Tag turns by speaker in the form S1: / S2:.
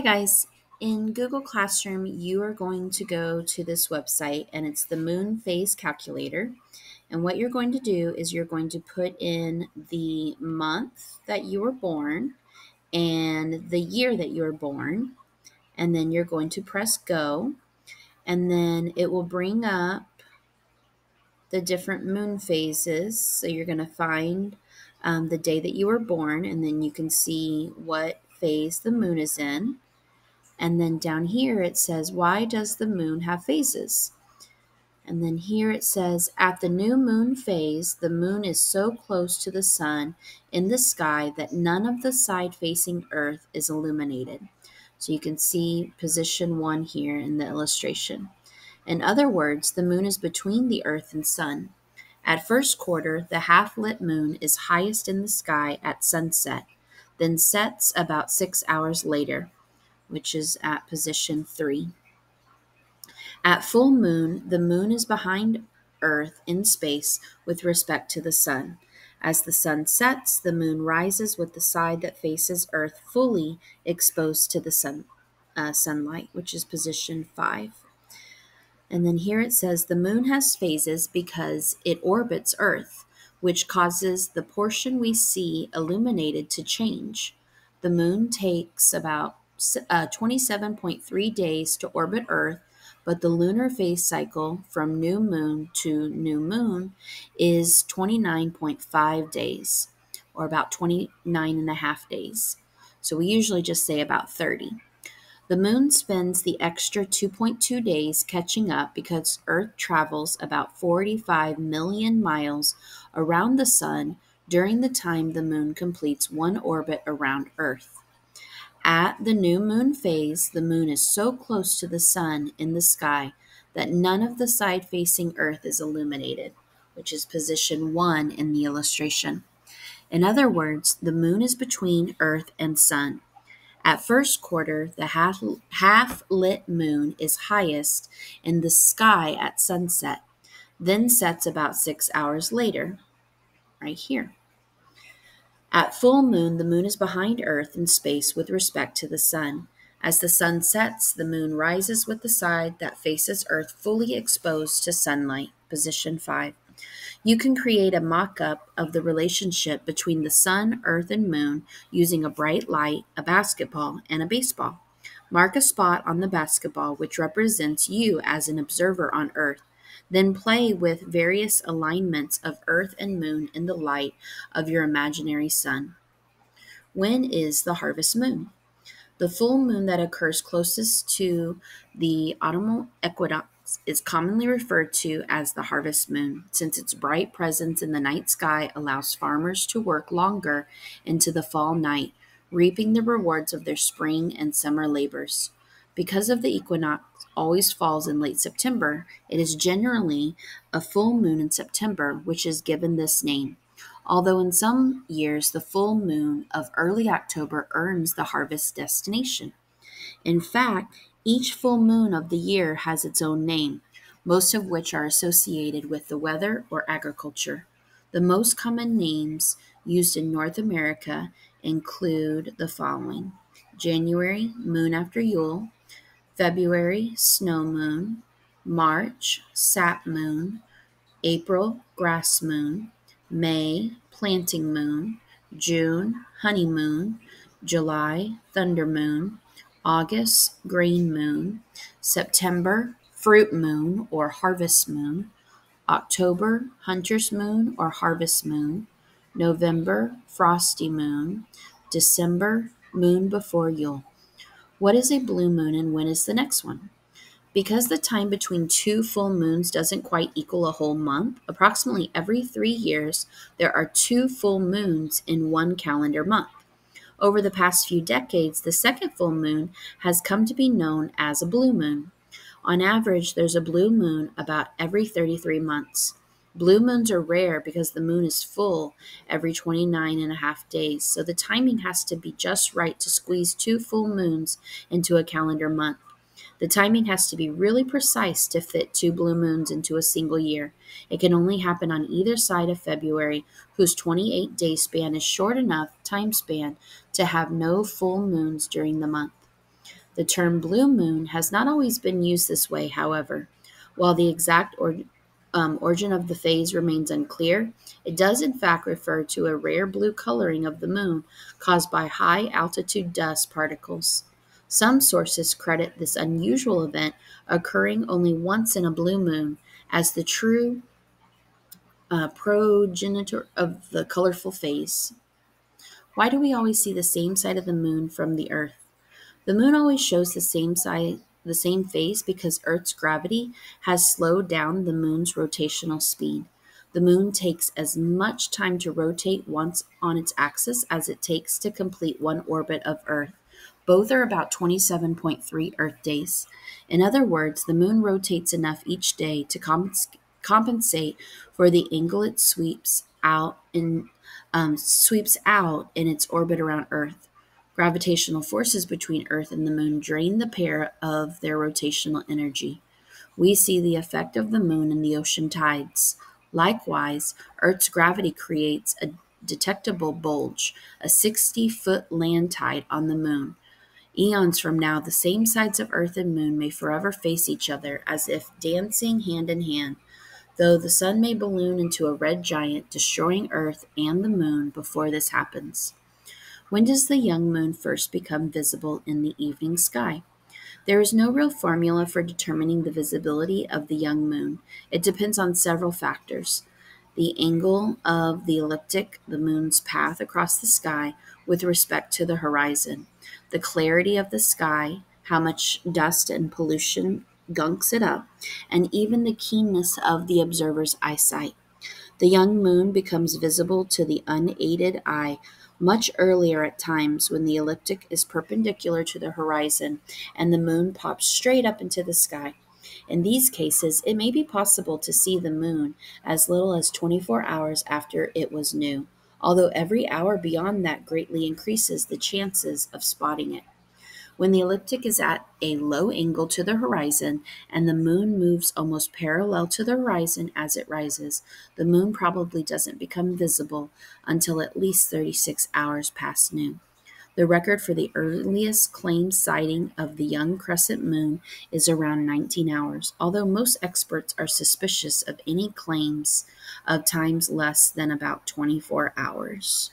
S1: Hi, guys. In Google Classroom, you are going to go to this website and it's the moon phase calculator. And what you're going to do is you're going to put in the month that you were born and the year that you were born. And then you're going to press go. And then it will bring up the different moon phases. So you're going to find um, the day that you were born, and then you can see what phase the moon is in. And then down here it says, Why does the moon have phases? And then here it says, At the new moon phase, the moon is so close to the sun in the sky that none of the side facing Earth is illuminated. So you can see position one here in the illustration. In other words, the moon is between the Earth and sun. At first quarter, the half lit moon is highest in the sky at sunset then sets about six hours later, which is at position three. At full moon, the moon is behind Earth in space with respect to the sun. As the sun sets, the moon rises with the side that faces Earth fully exposed to the sun, uh, sunlight, which is position five. And then here it says the moon has phases because it orbits Earth which causes the portion we see illuminated to change. The moon takes about uh, 27.3 days to orbit Earth, but the lunar phase cycle from new moon to new moon is 29.5 days, or about 29 and a half days. So we usually just say about 30. The moon spends the extra 2.2 days catching up because Earth travels about 45 million miles around the sun during the time the moon completes one orbit around Earth. At the new moon phase, the moon is so close to the sun in the sky that none of the side facing Earth is illuminated, which is position one in the illustration. In other words, the moon is between Earth and sun. At first quarter, the half, half lit moon is highest in the sky at sunset, then sets about six hours later, right here. At full moon, the moon is behind Earth in space with respect to the sun. As the sun sets, the moon rises with the side that faces Earth fully exposed to sunlight, position 5. You can create a mock up of the relationship between the sun, earth, and moon using a bright light, a basketball, and a baseball. Mark a spot on the basketball which represents you as an observer on earth. Then play with various alignments of earth and moon in the light of your imaginary sun. When is the harvest moon? The full moon that occurs closest to the autumnal equinox is commonly referred to as the harvest moon, since its bright presence in the night sky allows farmers to work longer into the fall night, reaping the rewards of their spring and summer labors. Because of the equinox always falls in late September, it is generally a full moon in September, which is given this name. Although in some years the full moon of early October earns the harvest destination. In fact, each full moon of the year has its own name, most of which are associated with the weather or agriculture. The most common names used in North America include the following January, moon after Yule, February, snow moon, March, sap moon, April, grass moon, May, planting moon, June, honeymoon, July, thunder moon, August, grain moon, September, fruit moon or harvest moon, October, hunter's moon or harvest moon, November, frosty moon, December, moon before Yule. What is a blue moon and when is the next one? Because the time between two full moons doesn't quite equal a whole month, approximately every three years, there are two full moons in one calendar month. Over the past few decades, the second full moon has come to be known as a blue moon. On average, there's a blue moon about every 33 months. Blue moons are rare because the moon is full every 29 and a half days, so the timing has to be just right to squeeze two full moons into a calendar month. The timing has to be really precise to fit two blue moons into a single year. It can only happen on either side of February, whose 28 day span is short enough time span to have no full moons during the month. The term blue moon has not always been used this way, however. While the exact or, um, origin of the phase remains unclear, it does in fact refer to a rare blue coloring of the moon caused by high altitude dust particles. Some sources credit this unusual event occurring only once in a blue moon as the true uh, progenitor of the colorful phase. Why do we always see the same side of the moon from the Earth? The moon always shows the same side, the same phase because Earth's gravity has slowed down the moon's rotational speed. The moon takes as much time to rotate once on its axis as it takes to complete one orbit of Earth. Both are about 27.3 Earth days. In other words, the moon rotates enough each day to compens- compensate for the angle it sweeps out in um, sweeps out in its orbit around Earth. Gravitational forces between Earth and the moon drain the pair of their rotational energy. We see the effect of the moon in the ocean tides. Likewise, Earth's gravity creates a detectable bulge, a 60 foot land tide on the moon. Eons from now, the same sides of Earth and Moon may forever face each other as if dancing hand in hand, though the sun may balloon into a red giant, destroying Earth and the Moon before this happens. When does the young moon first become visible in the evening sky? There is no real formula for determining the visibility of the young moon. It depends on several factors the angle of the ecliptic, the moon's path across the sky with respect to the horizon, the clarity of the sky, how much dust and pollution gunks it up, and even the keenness of the observer's eyesight. The young moon becomes visible to the unaided eye much earlier at times when the ecliptic is perpendicular to the horizon and the moon pops straight up into the sky. In these cases, it may be possible to see the moon as little as 24 hours after it was new, although every hour beyond that greatly increases the chances of spotting it. When the ecliptic is at a low angle to the horizon and the moon moves almost parallel to the horizon as it rises, the moon probably doesn't become visible until at least 36 hours past noon. The record for the earliest claimed sighting of the young crescent moon is around 19 hours, although most experts are suspicious of any claims of times less than about 24 hours.